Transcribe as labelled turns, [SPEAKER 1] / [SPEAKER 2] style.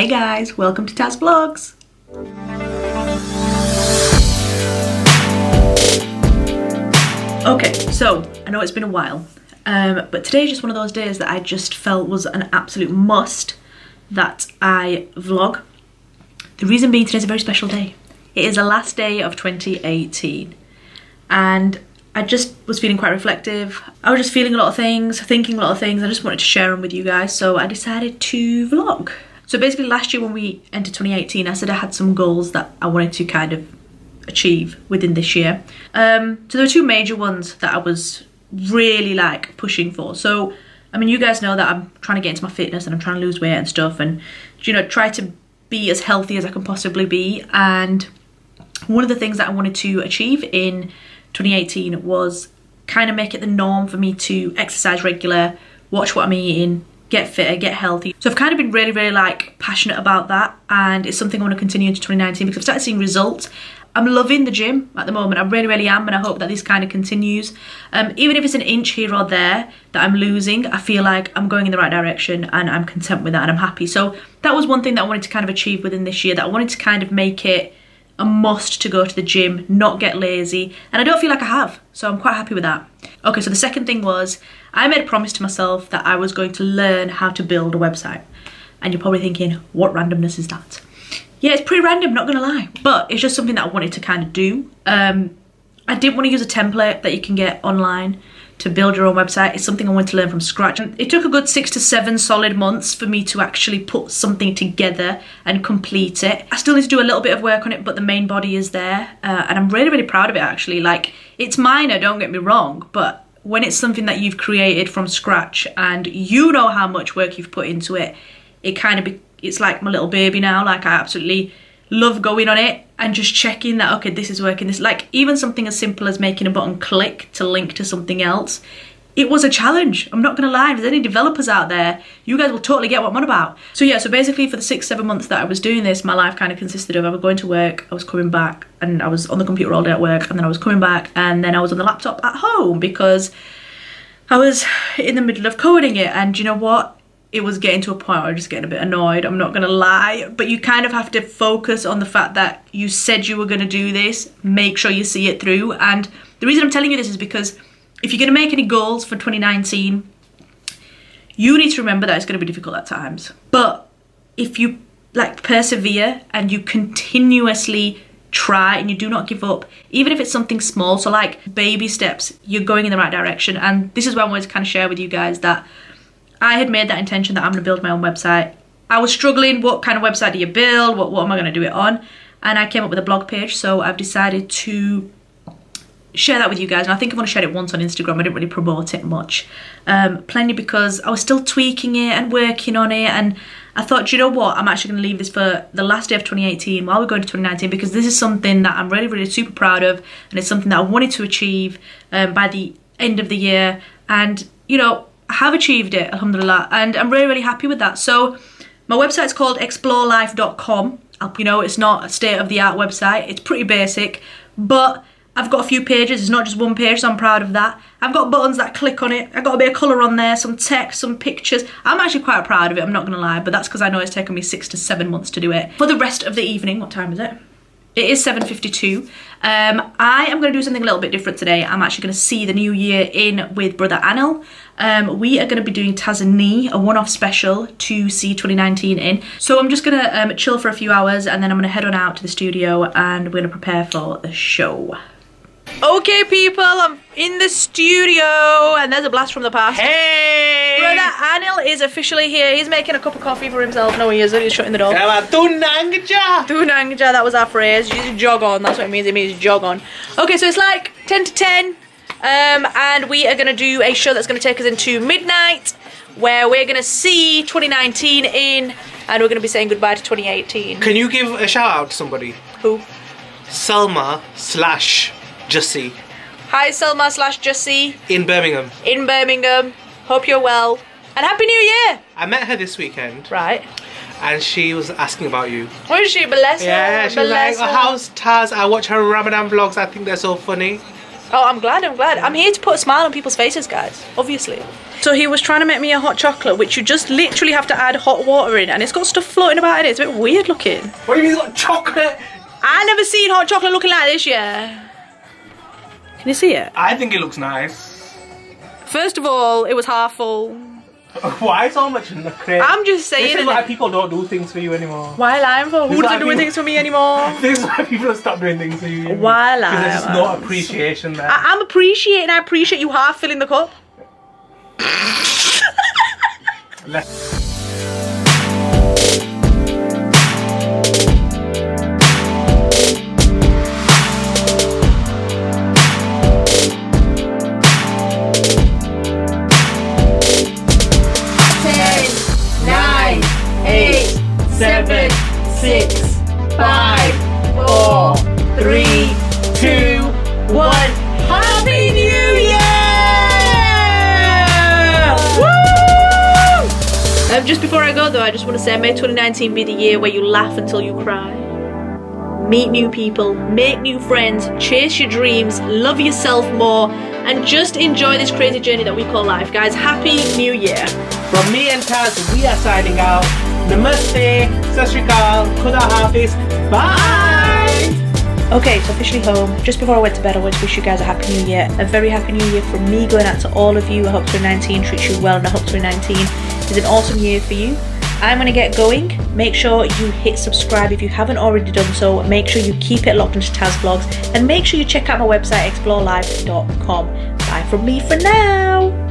[SPEAKER 1] Hey guys, welcome to Taz Vlogs. Okay, so I know it's been a while, um, but today is just one of those days that I just felt was an absolute must that I vlog. The reason being today's a very special day. It is the last day of 2018 and I just was feeling quite reflective. I was just feeling a lot of things, thinking a lot of things. I just wanted to share them with you guys, so I decided to vlog. So basically last year when we entered 2018, I said I had some goals that I wanted to kind of achieve within this year. Um, so there were two major ones that I was really like pushing for. So, I mean, you guys know that I'm trying to get into my fitness and I'm trying to lose weight and stuff and, you know, try to be as healthy as I can possibly be. And one of the things that I wanted to achieve in 2018 was kind of make it the norm for me to exercise regular, watch what I'm eating, get fitter, get healthy. So I've kind of been really, really like passionate about that and it's something I want to continue into 2019 because I've started seeing results. I'm loving the gym at the moment, I really, really am and I hope that this kind of continues. Um, even if it's an inch here or there that I'm losing, I feel like I'm going in the right direction and I'm content with that and I'm happy. So that was one thing that I wanted to kind of achieve within this year, that I wanted to kind of make it a must to go to the gym, not get lazy, and I don't feel like I have, so I'm quite happy with that. Okay, so the second thing was, I made a promise to myself that I was going to learn how to build a website. And you're probably thinking, what randomness is that? Yeah, it's pretty random, not gonna lie, but it's just something that I wanted to kind of do. Um, I didn't want to use a template that you can get online to build your own website. It's something I wanted to learn from scratch. And it took a good six to seven solid months for me to actually put something together and complete it. I still need to do a little bit of work on it, but the main body is there. Uh, and I'm really, really proud of it actually. Like, it's minor, don't get me wrong, but when it's something that you've created from scratch and you know how much work you've put into it, it kind of, it's like my little baby now. Like, I absolutely love going on it and just checking that okay this is working. This like even something as simple as making a button click to link to something else it was a challenge. I'm not gonna lie if there's any developers out there you guys will totally get what i'm on about. So yeah so basically for the six seven months that i was doing this my life kind of consisted of i was going to work i was coming back and i was on the computer all day at work and then i was coming back and then i was on the laptop at home because i was in the middle of coding it. And you know what it was getting to a point where I was just getting a bit annoyed, I'm not gonna lie. But you kind of have to focus on the fact that you said you were gonna do this, make sure you see it through. And the reason I'm telling you this is because if you're gonna make any goals for 2019, you need to remember that it's gonna be difficult at times. But if you like persevere and you continuously try and you do not give up even if it's something small so like baby steps you're going in the right direction and this is what I wanted to kind of share with you guys that I had made that intention that I'm going to build my own website. I was struggling, what kind of website do you build? What, what am I going to do it on? And I came up with a blog page, so I've decided to share that with you guys. And I think I've only shared it once on Instagram. I didn't really promote it much. Um, plenty because I was still tweaking it and working on it. And I thought, you know what? I'm actually going to leave this for the last day of 2018 while we're going to 2019 because this is something that I'm really, really super proud of. And it's something that I wanted to achieve um, by the end of the year. And, you know, I have achieved it, alhamdulillah, and I'm really, really happy with that. So my website's called explorelife.com. You know, it's not a state-of-the-art website. It's pretty basic, but I've got a few pages. It's not just one page, so I'm proud of that. I've got buttons that click on it. I've got a bit of colour on there, some text, some pictures. I'm actually quite proud of it, I'm not going to lie, but that's because I know it's taken me six to seven months to do it. For the rest of the evening, what time is it? It is 7.52. Um, I am going to do something a little bit different today. I'm actually going to see the new year in with brother Anil. Um, we are going to be doing Tazani, a one-off special to see 2019 in. So I'm just going to um, chill for a few hours and then I'm going to head on out to the studio and we're going to prepare for the show. Okay, people, I'm in the studio, and there's a blast from the past.
[SPEAKER 2] Hey!
[SPEAKER 1] Brother Anil is officially here. He's making a cup of coffee for himself. No, he isn't. He's shutting the door.
[SPEAKER 2] Tunangja!
[SPEAKER 1] Tunangja, that was our phrase. You jog on. That's what it means. It means jog on. Okay, so it's like 10 to 10, um, and we are going to do a show that's going to take us into midnight, where we're going to see 2019 in, and we're going to be saying goodbye to 2018.
[SPEAKER 2] Can you give a shout out to somebody?
[SPEAKER 1] Who?
[SPEAKER 2] Selma slash Jussie
[SPEAKER 1] Hi, Selma slash Jussie
[SPEAKER 2] in Birmingham.
[SPEAKER 1] in Birmingham. Hope you're well. And Happy New Year!
[SPEAKER 2] I met her this weekend
[SPEAKER 1] Right.
[SPEAKER 2] and she was asking about you.
[SPEAKER 1] Where is she? Bless her.
[SPEAKER 2] Yeah, she was like,
[SPEAKER 1] bless
[SPEAKER 2] oh, how's Taz? I watch her Ramadan vlogs, I think they're so funny.
[SPEAKER 1] Oh, I'm glad, I'm glad. I'm here to put a smile on people's faces, guys, obviously. So he was trying to make me a hot chocolate, which you just literally have to add hot water in, and it's got stuff floating about in it. It's a bit weird looking.
[SPEAKER 2] What do you mean it's got chocolate?
[SPEAKER 1] I never seen hot chocolate looking like this, yeah. Can you see it?
[SPEAKER 2] I think it looks nice.
[SPEAKER 1] First of all, it was half full.
[SPEAKER 2] Why so much in the crate?
[SPEAKER 1] I'm just saying.
[SPEAKER 2] This is why people don't do things for you anymore.
[SPEAKER 1] Why lying for? Who doesn't do things for me anymore?
[SPEAKER 2] This is why people stopped doing things for you.
[SPEAKER 1] Why lie,
[SPEAKER 2] Because there's just no appreciation there.
[SPEAKER 1] I- I'm appreciating. I appreciate you half filling the cup.
[SPEAKER 3] six, five, four, three, two, one. Happy New Year!
[SPEAKER 1] Woo! Um, just before I go though, I just want to say, may 2019 be the year where you laugh until you cry. Meet new people, make new friends, chase your dreams, love yourself more, and just enjoy this crazy journey that we call life, guys. Happy New Year!
[SPEAKER 2] From me and Taz, we are signing out. Namaste, Sashrikal, Khuda Hafiz, bye!
[SPEAKER 1] Okay, it's officially home. Just before I went to bed, I wanted to wish you guys a happy new year. A very happy new year from me going out to all of you. I hope 2019 treats you well and I hope 2019 is an awesome year for you. I'm going to get going. Make sure you hit subscribe if you haven't already done so. Make sure you keep it locked into Taz Vlogs and make sure you check out my website explorelife.com. Bye from me for now.